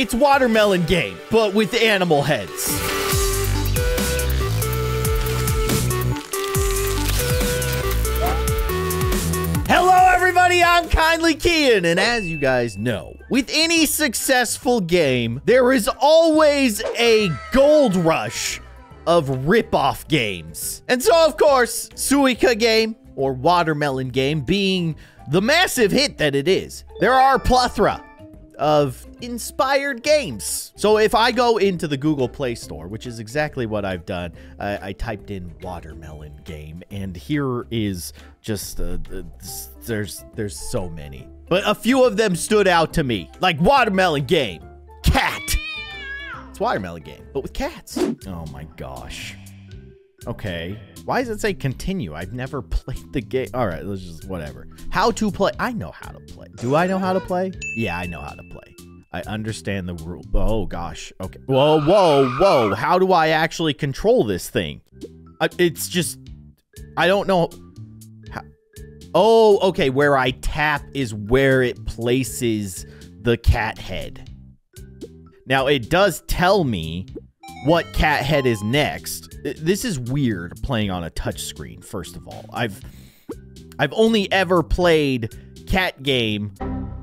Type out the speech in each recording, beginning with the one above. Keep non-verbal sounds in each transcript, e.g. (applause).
It's Watermelon Game, but with animal heads. Hello, everybody. I'm Kindly Keyin, and as you guys know, with any successful game, there is always a gold rush of rip-off games. And so, of course, Suika Game or Watermelon Game being the massive hit that it is, there are plethora of inspired games. So if I go into the Google Play Store, which is exactly what I've done, I, I typed in watermelon game, and here is just uh, there's there's so many, but a few of them stood out to me, like watermelon game, cat. It's watermelon game, but with cats. Oh my gosh. Okay. Why does it say continue? I've never (laughs) played the game. All right, let's just whatever. How to play? I know how to play. Do I know how to play? Yeah, I know how to play. I understand the rule. Oh gosh. Okay. Whoa, whoa, whoa. How do I actually control this thing? I, it's just I don't know. How, oh, okay. Where I tap is where it places the cat head. Now it does tell me what cat head is next. This is weird playing on a touchscreen, first of all. I've I've only ever played cat game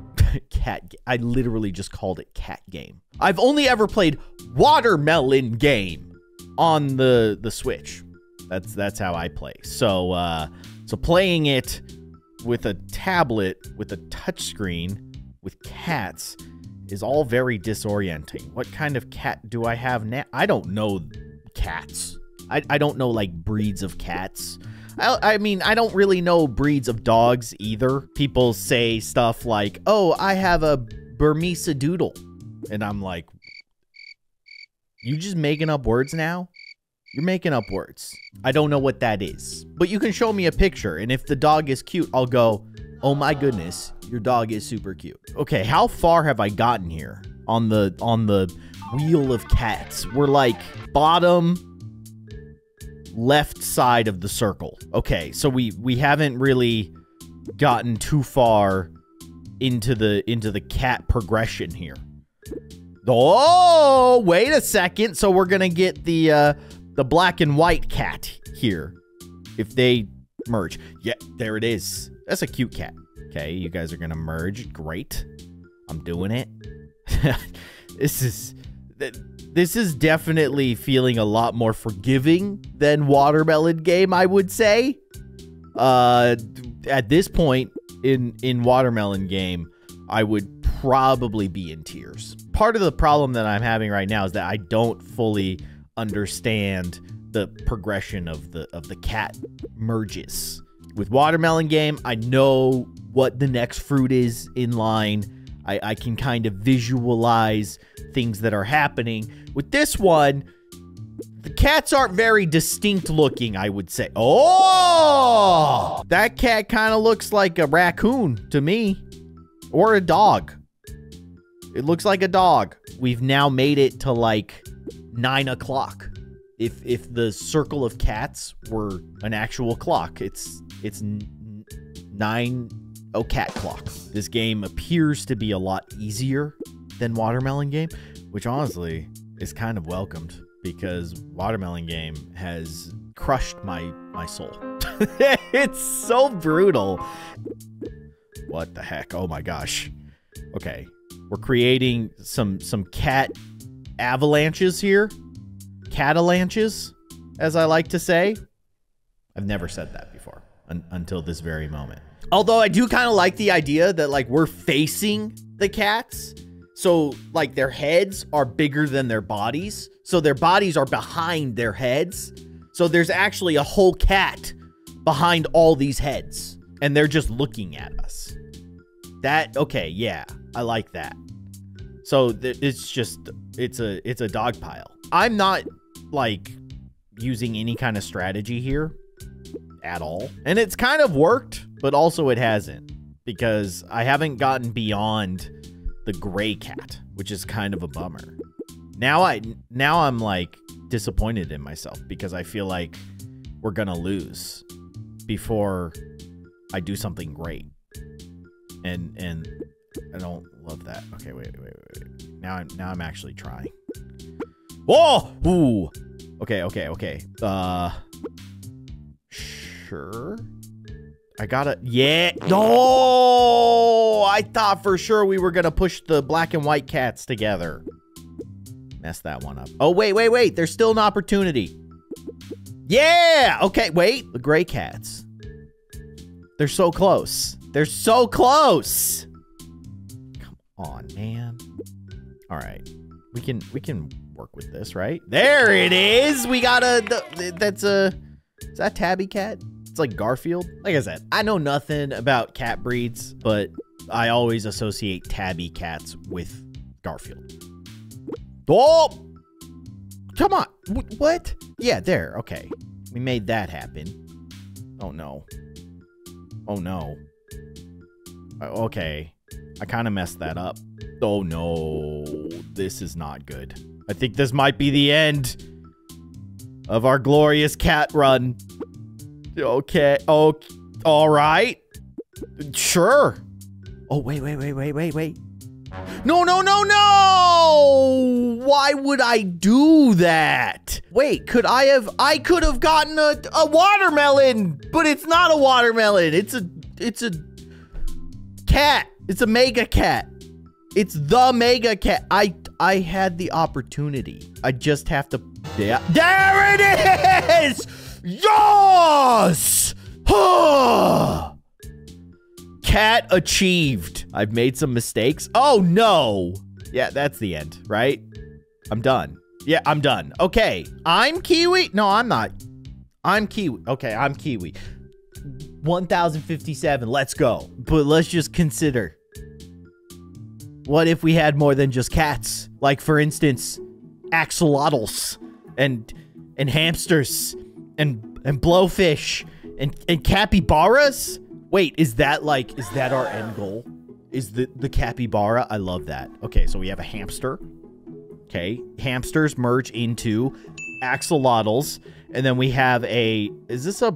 (laughs) cat I literally just called it cat game. I've only ever played watermelon game on the the Switch. That's that's how I play. So uh so playing it with a tablet with a touchscreen with cats is all very disorienting. What kind of cat do I have now? I don't know cats. I, I don't know like breeds of cats. I, I mean, I don't really know breeds of dogs either. People say stuff like, oh, I have a Bernese doodle. And I'm like, you just making up words now? You're making up words. I don't know what that is. But you can show me a picture, and if the dog is cute, I'll go, oh my goodness, your dog is super cute. Okay, how far have I gotten here on the on the wheel of cats? We're like bottom left side of the circle. Okay, so we we haven't really gotten too far into the into the cat progression here. Oh, wait a second. So we're gonna get the uh, the black and white cat here if they merge. Yeah, there it is. That's a cute cat. Okay, you guys are gonna merge. Great. I'm doing it. (laughs) this is this is definitely feeling a lot more forgiving than Watermelon Game, I would say. Uh, at this point in in Watermelon Game, I would probably be in tears. Part of the problem that I'm having right now is that I don't fully understand the progression of the of the cat merges. With Watermelon Game, I know what the next fruit is in line. I, I can kind of visualize things that are happening. With this one, the cats aren't very distinct looking, I would say. Oh! That cat kind of looks like a raccoon to me. Or a dog. It looks like a dog. We've now made it to like 9 o'clock. If if the circle of cats were an actual clock, it's it's 9 oh cat clock. This game appears to be a lot easier than Watermelon Game, which honestly is kind of welcomed because Watermelon Game has crushed my my soul. (laughs) it's so brutal. What the heck? Oh my gosh. Okay. We're creating some some cat avalanches here. Catalanches, as I like to say. I've never said that before un until this very moment. Although I do kind of like the idea that like we're facing the cats so, like, their heads are bigger than their bodies. So, their bodies are behind their heads. So, there's actually a whole cat behind all these heads. And they're just looking at us. That, okay, yeah, I like that. So, it's just, it's a, it's a dog pile. I'm not, like, using any kind of strategy here at all. And it's kind of worked, but also it hasn't. Because I haven't gotten beyond the gray cat, which is kind of a bummer. Now I now I'm like disappointed in myself because I feel like we're going to lose before I do something great. And and I don't love that. Okay, wait, wait, wait, wait. Now I'm now I'm actually trying. Whoa! Ooh. Okay, okay, okay. Uh sure. I gotta yeah. No! I thought for sure we were gonna push the black and white cats together. Mess that one up. Oh, wait, wait, wait. There's still an opportunity. Yeah! Okay, wait. The gray cats. They're so close. They're so close. Come on, man. All right. We can we can work with this, right? There it is. We got a that's a is that tabby cat? It's like Garfield. Like I said, I know nothing about cat breeds, but I always associate tabby cats with Garfield. Oh! Come on. what? Yeah, there. Okay. We made that happen. Oh, no. Oh, no. Uh, okay. I kind of messed that up. Oh, no. This is not good. I think this might be the end of our glorious cat run. Okay. Oh, all right. Sure. Oh, wait, wait, wait, wait, wait, wait. No, no, no, no! Why would I do that? Wait, could I have, I could have gotten a, a watermelon, but it's not a watermelon. It's a, it's a cat. It's a mega cat. It's the mega cat. I, I had the opportunity. I just have to, yeah. There it is! Yes! (sighs) Cat achieved. I've made some mistakes. Oh, no. Yeah, that's the end, right? I'm done. Yeah, I'm done. Okay, I'm Kiwi. No, I'm not. I'm Kiwi. Okay, I'm Kiwi. 1057. Let's go. But let's just consider. What if we had more than just cats? Like, for instance, axolotls and and hamsters and and blowfish and and capybaras? Wait, is that like, is that our end goal? Is the, the capybara? I love that. Okay, so we have a hamster. Okay, hamsters merge into axolotls. And then we have a, is this a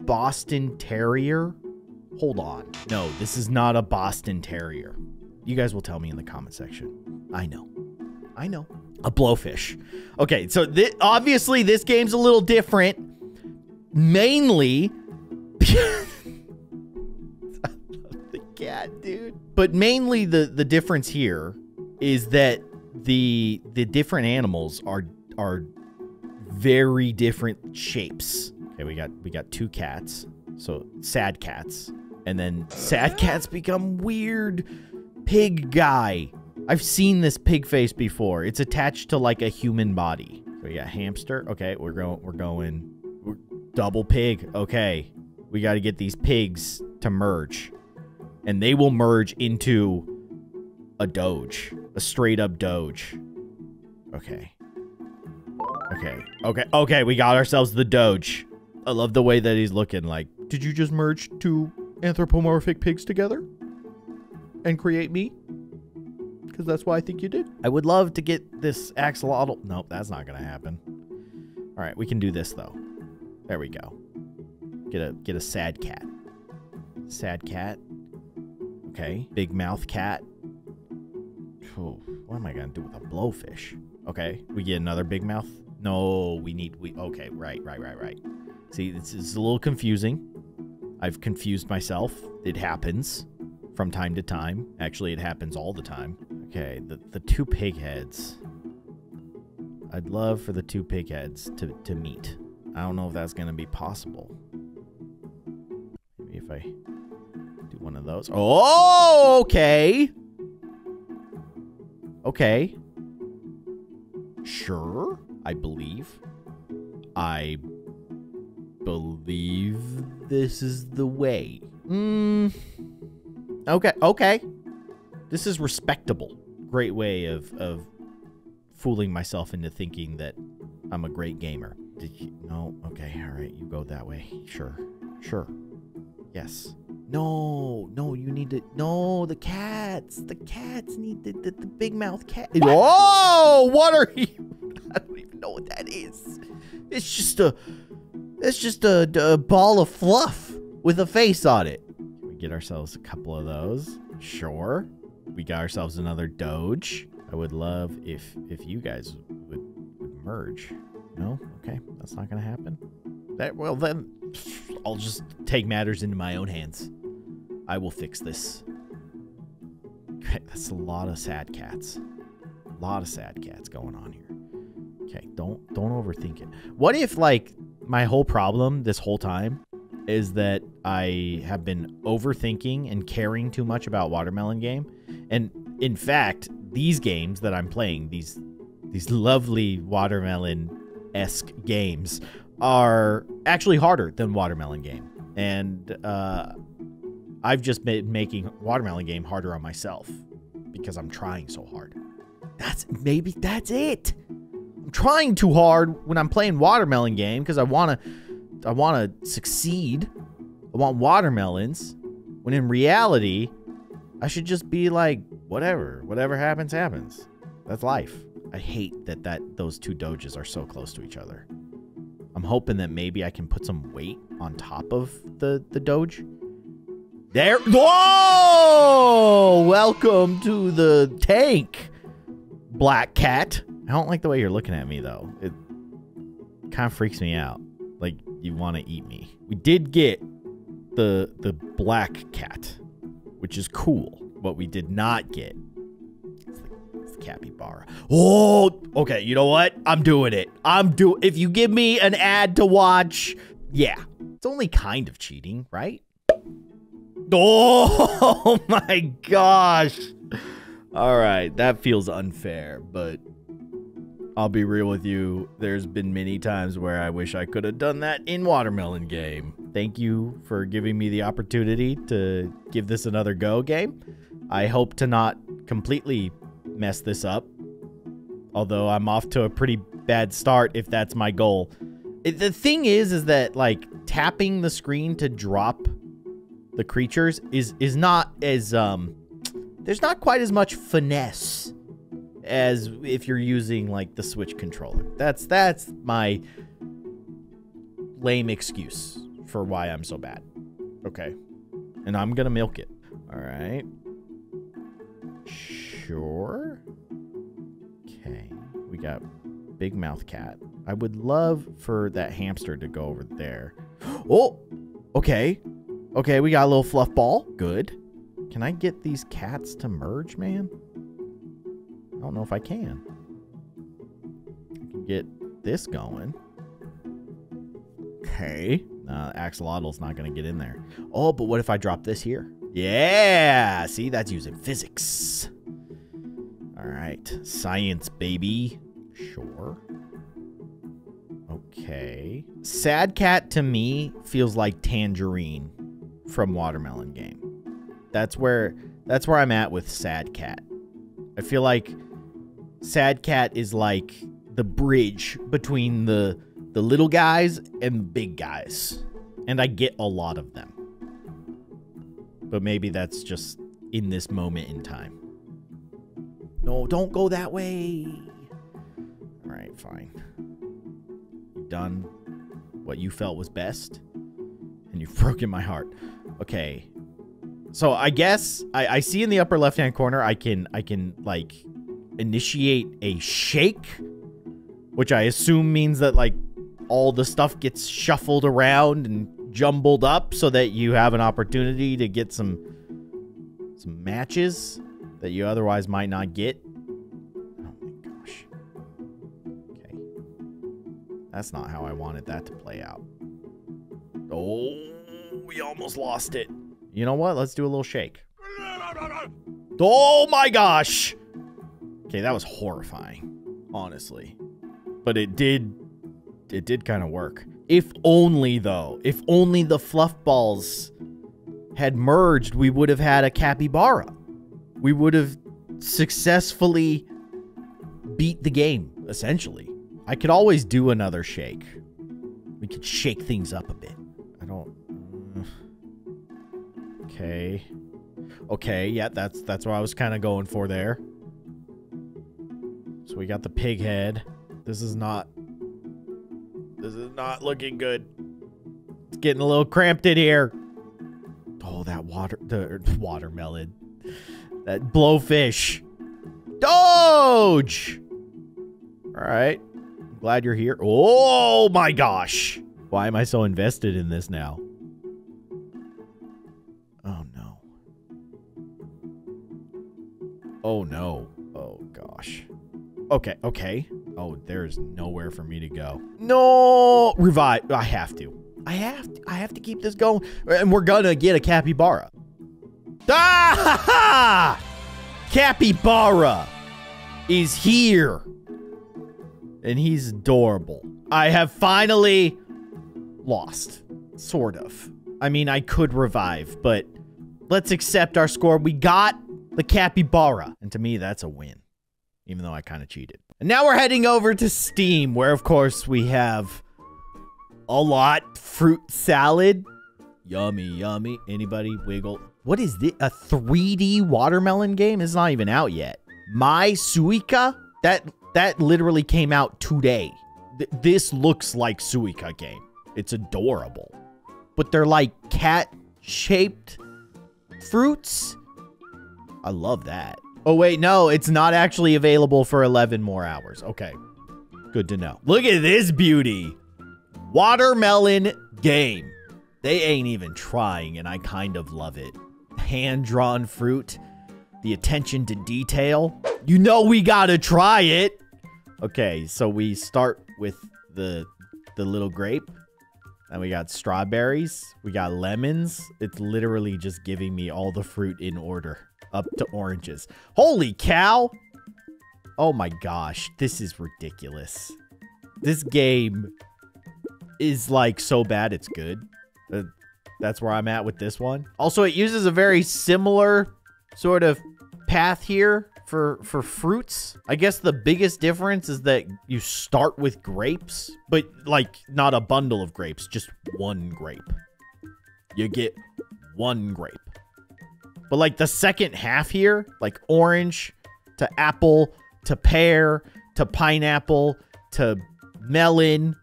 Boston Terrier? Hold on. No, this is not a Boston Terrier. You guys will tell me in the comment section. I know. I know. A blowfish. Okay, so th obviously this game's a little different. Mainly (laughs) the cat, dude. But mainly the the difference here is that the the different animals are are very different shapes. Okay, we got we got two cats. So sad cats. And then sad cats become weird pig guy. I've seen this pig face before. It's attached to like a human body. So yeah, hamster. Okay, we're going we're going we're double pig. Okay. We got to get these pigs to merge and they will merge into a doge, a straight up doge. Okay. Okay. Okay. Okay, we got ourselves the doge. I love the way that he's looking like, did you just merge two anthropomorphic pigs together and create me? Because that's what I think you did. I would love to get this axolotl. Nope, that's not going to happen. All right, we can do this though. There we go. Get a get a sad cat. Sad cat. Okay. Big mouth cat. Oh, what am I going to do with a blowfish? Okay. We get another big mouth. No, we need... we. Okay, right, right, right, right. See, this is a little confusing. I've confused myself. It happens from time to time. Actually, it happens all the time. Okay, the, the two pig heads. I'd love for the two pig heads to, to meet. I don't know if that's going to be possible. Maybe if I do one of those. Oh, okay. Okay. Sure, I believe. I believe this is the way. Hmm. Okay, okay. This is respectable. Great way of, of fooling myself into thinking that I'm a great gamer. Did you? No? Okay, all right. You go that way. Sure. Sure. Yes. No, no, you need to. No, the cats. The cats need the, the, the big mouth cat. Oh, what are you? (laughs) I don't even know what that is. It's just a. It's just a, a ball of fluff with a face on it. Can we get ourselves a couple of those? Sure. We got ourselves another Doge. I would love if if you guys would, would merge. No? Okay. That's not going to happen. That well then I'll just take matters into my own hands. I will fix this. Okay, that's a lot of sad cats. A lot of sad cats going on here. Okay, don't don't overthink it. What if like my whole problem this whole time is that I have been overthinking and caring too much about watermelon game, and in fact, these games that I'm playing, these these lovely watermelon esque games, are actually harder than watermelon game, and uh, I've just been making watermelon game harder on myself because I'm trying so hard. That's maybe that's it. I'm trying too hard when I'm playing watermelon game because I want to I want to succeed. I want watermelons. When in reality, I should just be like, whatever, whatever happens, happens. That's life. I hate that that those two doges are so close to each other. I'm hoping that maybe I can put some weight on top of the the doge. There. Whoa! Welcome to the tank, Black Cat. I don't like the way you're looking at me though. It kind of freaks me out. Like you want to eat me. We did get the the black cat, which is cool. What we did not get is the, is the capybara. Oh, okay. You know what? I'm doing it. I'm do. If you give me an ad to watch, yeah, it's only kind of cheating, right? Oh (laughs) my gosh. All right, that feels unfair, but I'll be real with you. There's been many times where I wish I could have done that in Watermelon game. Thank you for giving me the opportunity to give this another go game. I hope to not completely mess this up. Although I'm off to a pretty bad start if that's my goal. It, the thing is is that like tapping the screen to drop the creatures is is not as um there's not quite as much finesse as if you're using like the Switch controller. That's that's my lame excuse for why I'm so bad. Okay. And I'm going to milk it. All right. Sure. Okay. We got big mouth cat. I would love for that hamster to go over there. (gasps) Oh, okay. Okay, we got a little fluff ball. Good. Can I get these cats to merge, man? I don't know if I can. I can get this going. Okay. Uh, Axolotl's not going to get in there. Oh, but what if I drop this here? Yeah! See, that's using physics. All right. Science, baby. Sure. Okay. Sad Cat to me feels like Tangerine from Watermelon Game. That's where that's where I'm at with Sad Cat. I feel like Sad Cat is like the bridge between the the little guys and big guys. And I get a lot of them. But maybe that's just in this moment in time. No, don't go that way. All right, fine. You've done what you felt was best, and you've (laughs) broken my heart. Okay. So I guess I, I see in the upper left hand corner I can I can like initiate a shake, which I assume means that like all the stuff gets shuffled around and jumbled up so that you have an opportunity to get some some matches that you otherwise might not get. Oh my gosh. Okay. That's not how I wanted that to play out. Oh, we almost lost it. You know what? Let's do a little shake. (laughs) Oh my gosh. Okay, that was horrifying, honestly. But it did it did kind of work. If only though, if only the fluff balls had merged, we would have had a capybara. We would have successfully beat the game, essentially. I could always do another shake. We could shake things up a bit. I don't (sighs) Okay. Okay, yeah, that's that's what I was kind of going for there. So we got the pig head. This is not this is not looking good. It's getting a little cramped in here. Oh, that water, the (laughs) watermelon. That blowfish. Doge! Alright. Glad you're here. Oh my gosh. Why am I so invested in this now? Oh no. Oh no. Oh gosh. Okay, okay. Oh, there's nowhere for me to go. No! Revive. I have to. I have to. I have to keep this going. And we're gonna get a capybara. Ah! Ha, ha! Capybara is here. And he's adorable. I have finally lost. Sort of. I mean, I could revive, but let's accept our score. We got the capybara. And to me, that's a win. Even though I kind of cheated. And now we're heading over to Steam, where, of course, we have a lot. Fruit salad. Yummy, yummy. Anybody wiggle? What is this? A 3D watermelon game? It's not even out yet. My Suika? That that literally came out today. Th this looks like Suika game. It's adorable. But they're like cat-shaped fruits. I love that. Oh, wait, no, it's not actually available for 11 more hours. Okay, good to know. Look at this beauty. Watermelon game. They ain't even trying, and I kind of love it. Hand-drawn fruit. The attention to detail. You know we gotta try it. Okay, so we start with the the little grape. And we got strawberries. We got lemons. It's literally just giving me all the fruit in order. Up to oranges. Holy cow! Oh my gosh. This is ridiculous. This game is like so bad it's good. Uh, that's where I'm at with this one. Also, it uses a very similar sort of path here for for fruits. I guess the biggest difference is that you start with grapes, but like not a bundle of grapes, just one grape. You get one grape. But like the second half here, like orange to apple to pear to pineapple to melon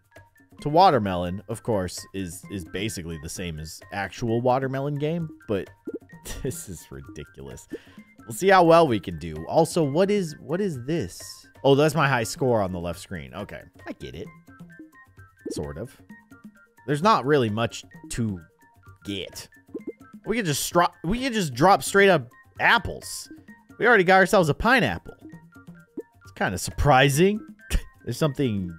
to watermelon, of course, is is basically the same as actual watermelon game, but (laughs) this is ridiculous. We'll see how well we can do. Also, what is what is this? Oh, that's my high score on the left screen. Okay, I get it. Sort of. There's not really much to get. We could just drop we could just drop straight up apples. We already got ourselves a pineapple. It's kind of surprising. (laughs) There's something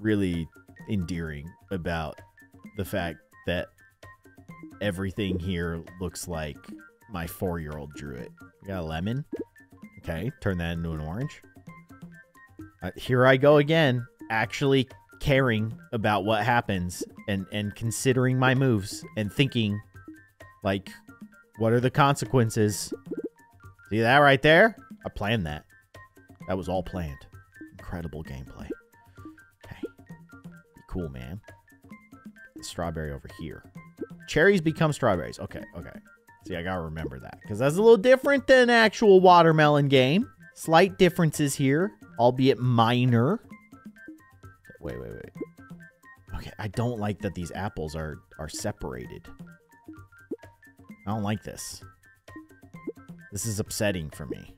really endearing about the fact that everything here looks like my four-year-old drew it. We got a lemon. Okay, turn that into an orange. Uh, here I go again, actually caring about what happens and and considering my moves and thinking like what are the consequences? See that right there? I planned that. That was all planned. Incredible gameplay Okay. cool, man. Strawberry over here. Cherries become strawberries. Okay, okay. See, I gotta remember that. Because that's a little different than actual watermelon game. Slight differences here, albeit minor. Wait, wait, wait. Okay, I don't like that these apples are, are separated. I don't like this. This is upsetting for me.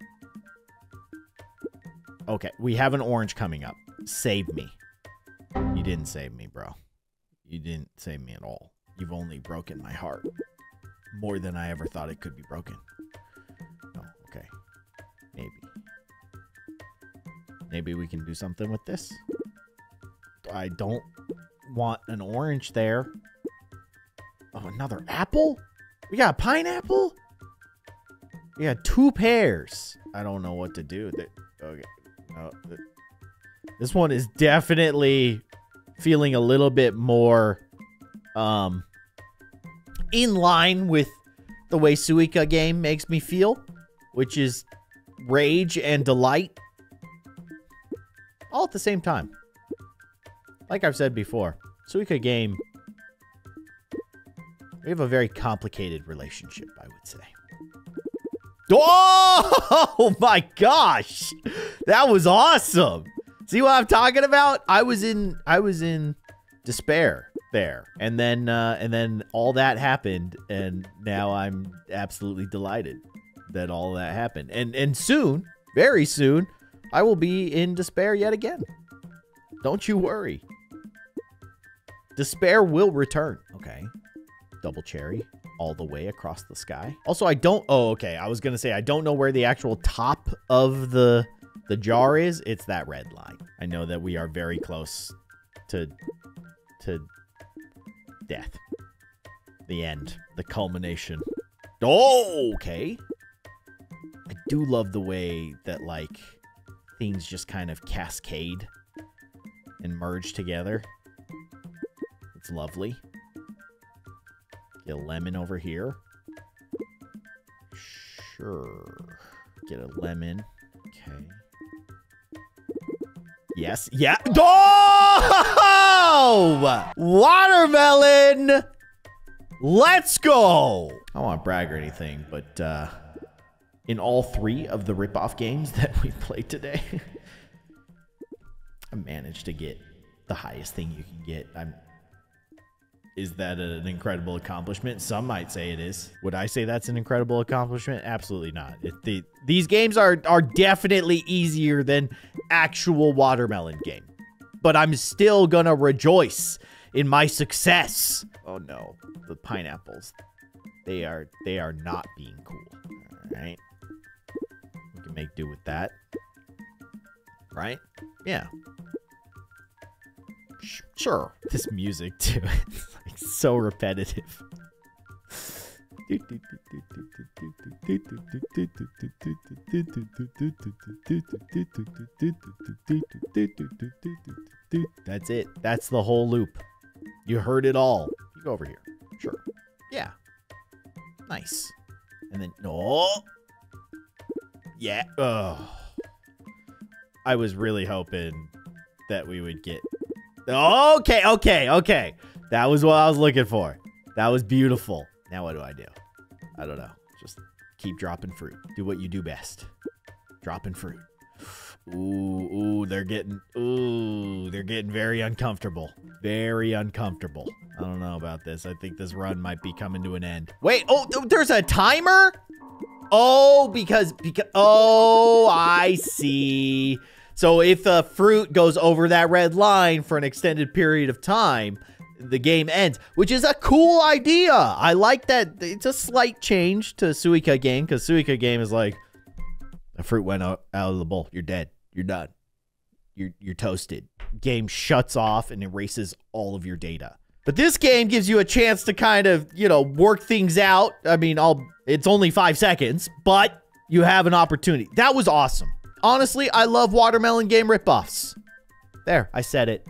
Okay, we have an orange coming up. Save me. You didn't save me, bro. You didn't save me at all. You've only broken my heart. More than I ever thought it could be broken. Oh, okay. Maybe. Maybe we can do something with this. I don't want an orange there. Oh, another apple? We got a pineapple? We got two pears. I don't know what to do. Okay. No, this one is definitely feeling a little bit more um in line with the way Suika game makes me feel, which is rage and delight all at the same time. Like I've said before, Suika game we have a very complicated relationship, I would say. Oh, (laughs) oh my gosh. That was awesome. See what I'm talking about? I was in I was in despair there. And then uh and then all that happened and now I'm absolutely delighted. that all that happened. And and soon, very soon, I will be in despair yet again. Don't you worry. Despair will return. Okay. Double cherry all the way across the sky. Also, I don't Oh, okay. I was going to say I don't know where the actual top of the the jar is. It's that red line. I know that we are very close to to death. The end. The culmination. Oh, okay. I do love the way that, like, things just kind of cascade and merge together. It's lovely. Get a lemon over here. Sure. Get a lemon. Okay. Yes. Yeah. Oh! Watermelon! Let's go! I don't want to brag or anything, but uh, in all three of the ripoff games (laughs) that we played today, (laughs) I managed to get the highest thing you can get. I'm is that an incredible accomplishment? Some might say it is. Would I say that's an incredible accomplishment? Absolutely not. The, these games are are definitely easier than actual watermelon game. But I'm still gonna rejoice in my success. Oh no, the pineapples. They are they are not being cool. All right. We can make do with that. Right? Yeah. Sure. This music (laughs) too. It's like so repetitive. That's it. That's the whole loop. You heard it all. You go over here. Sure. Yeah. Nice. And then no. Yeah. Oh. I was really hoping that we would get Okay, okay, okay. That was what I was looking for. That was beautiful. Now what do I do? I don't know. Just keep dropping fruit. Do what you do best. Dropping fruit. Ooh, ooh, they're getting, ooh, they're getting very uncomfortable. Very uncomfortable. I don't know about this. I think this run might be coming to an end. Wait, oh, there's a timer? Oh, because, because, oh, I see. So if the fruit goes over that red line for an extended period of time, the game ends, which is a cool idea. I like that. It's a slight change to Suika game because Suika game is like, a fruit went out, out of the bowl. You're dead. You're done. You're, you're toasted. Game shuts off and erases all of your data. But this game gives you a chance to kind of, you know, work things out. I mean, I'll, it's only five seconds, but you have an opportunity. That was awesome. Honestly, I love watermelon game ripoffs. There, I said it.